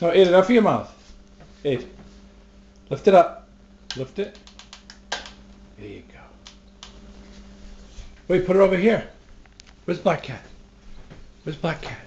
No, eat it up for your mouth. Eat. Lift it up. Lift it. There you go. Wait, put it over here. Where's Black Cat? Where's Black Cat?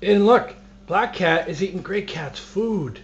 Aidan, look. Black Cat is eating Gray Cat's food.